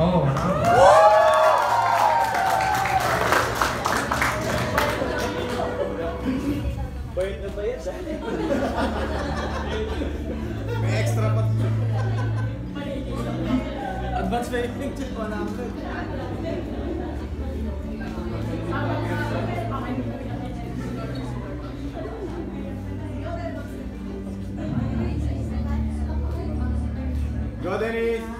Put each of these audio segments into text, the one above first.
Oh, wow. Bayad May extra pa. Advance may picture pa namin. Go, Dennis!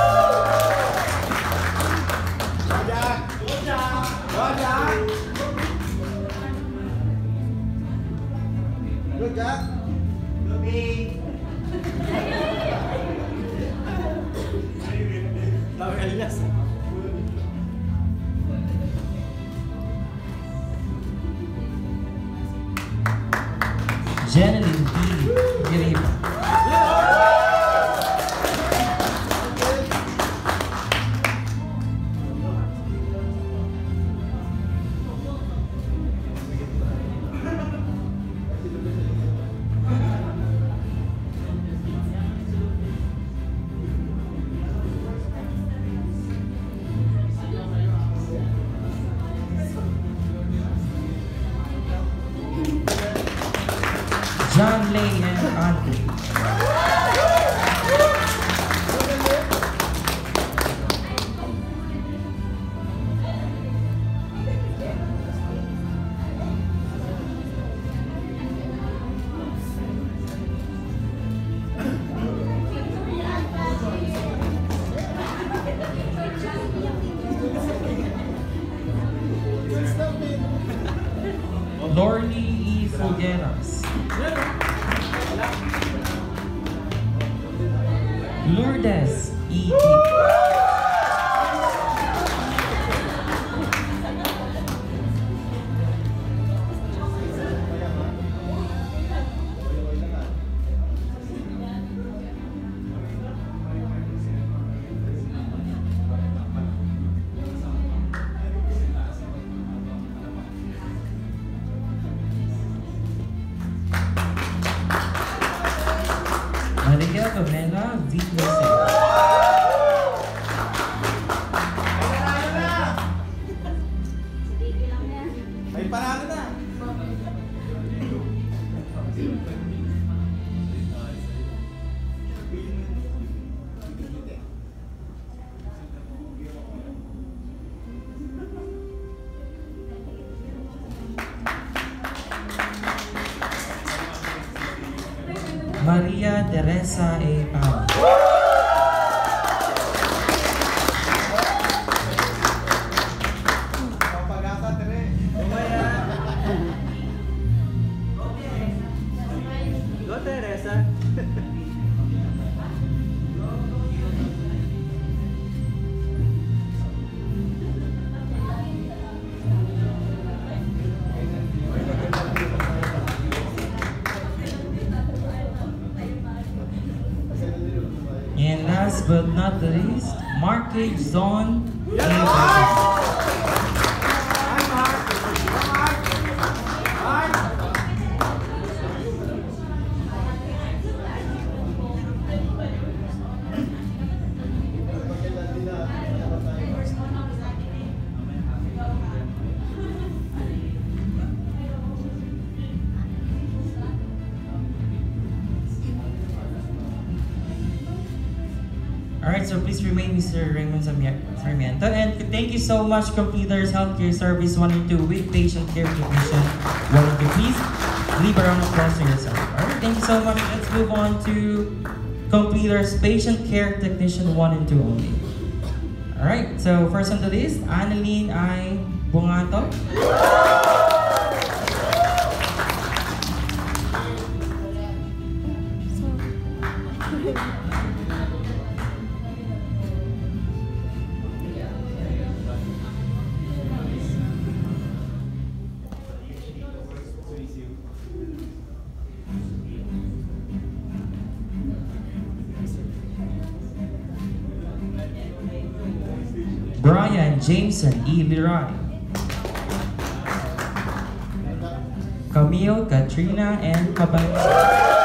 antes. parado, não. Maria Teresa e last but not the least, Markage Zone. Alright, so please remain Mr. Raymond Sarmiento. And thank you so much, Completers Healthcare Service 1 and 2 with Patient Care Technician 1 and 2. Please leave a round of applause to yourself. Alright, thank you so much. Let's move on to Completers Patient Care Technician 1 and 2 only. Alright, so first on the list, Annalyn I. Bungato. And Jameson E. Leroy. Camille, Katrina, and Cabal.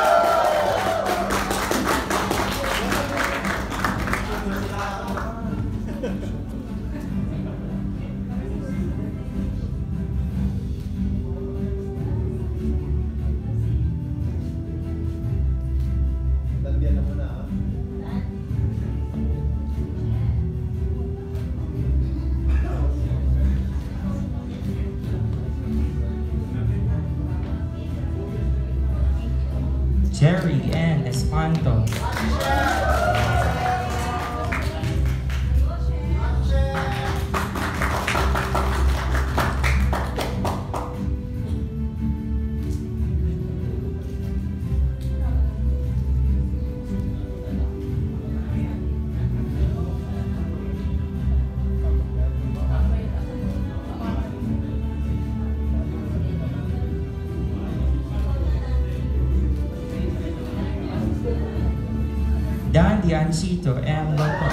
And Diancito and Loco.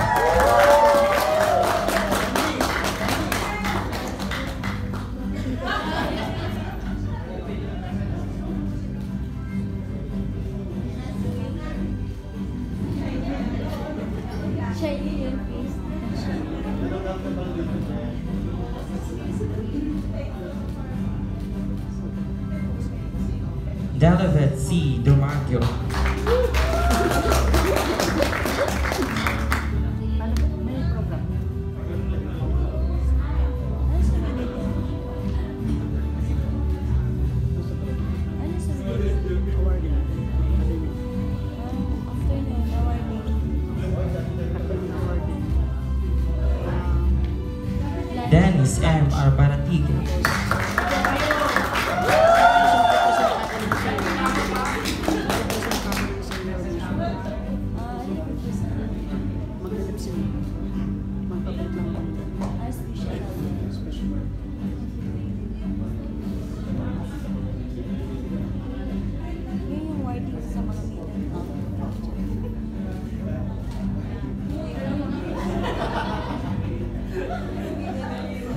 our Barangay Girls.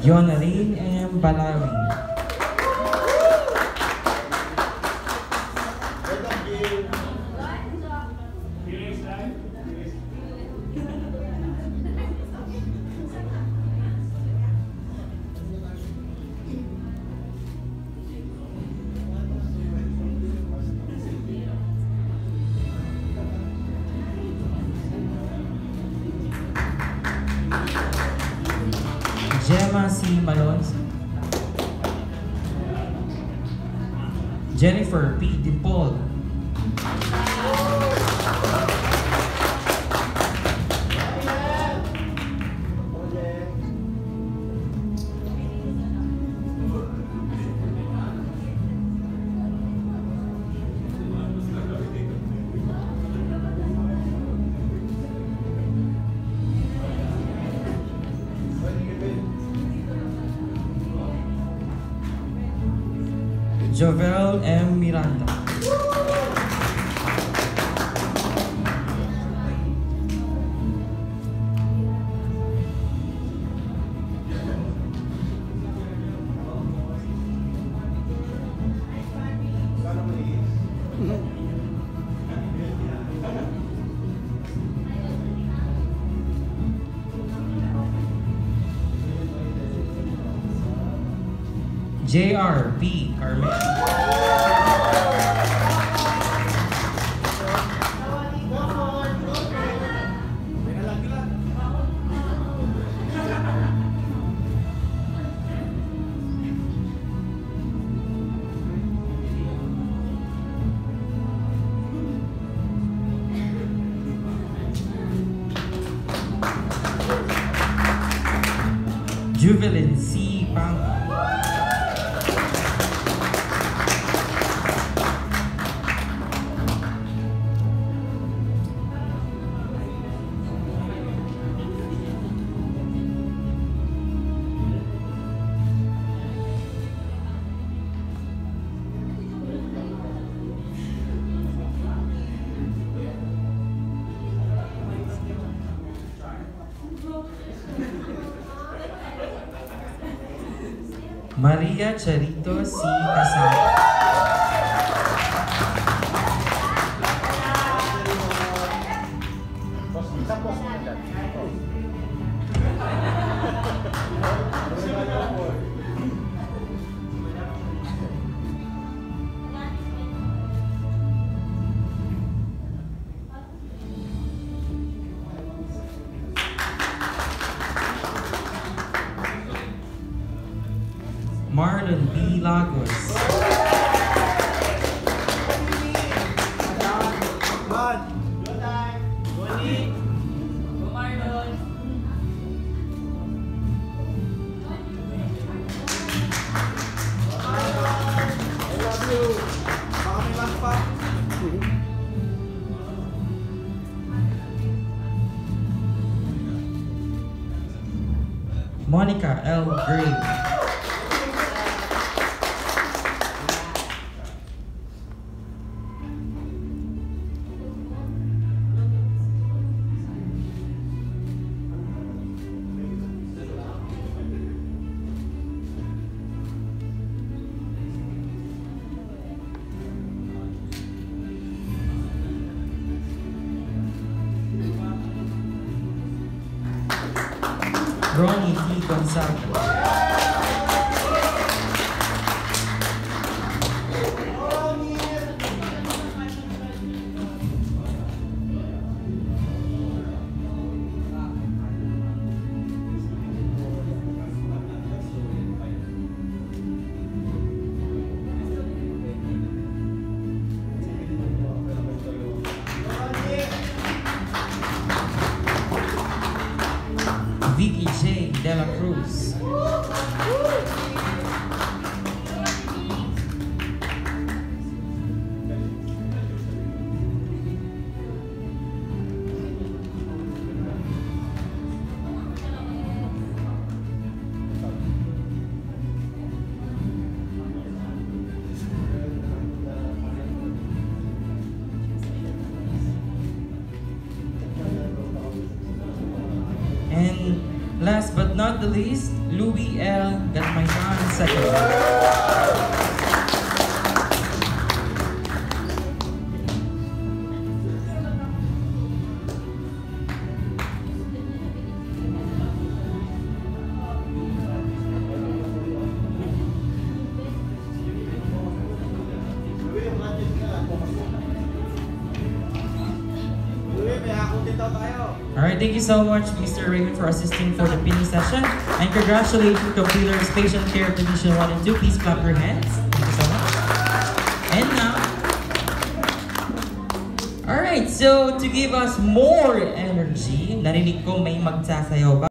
Yon Balawi. Gemma C. Malonzo. Jennifer P. De Jovel M. Miranda. J.R. B. Carmen. Juvelin C. Pang. María Charito sí casada. L. Gray. Ronnie T. Gonzaga. Vicky La Cruz. Last but not the least, Louis L. Gatmaytan second. Alright, thank you so much, Mr. Raymond, for assisting for the pinning session. And congratulations, completers, Patient Care Division 1 and 2. Please clap your hands. Thank you so much. And now, alright, so to give us more energy, narinig ko may magsasayaw ba?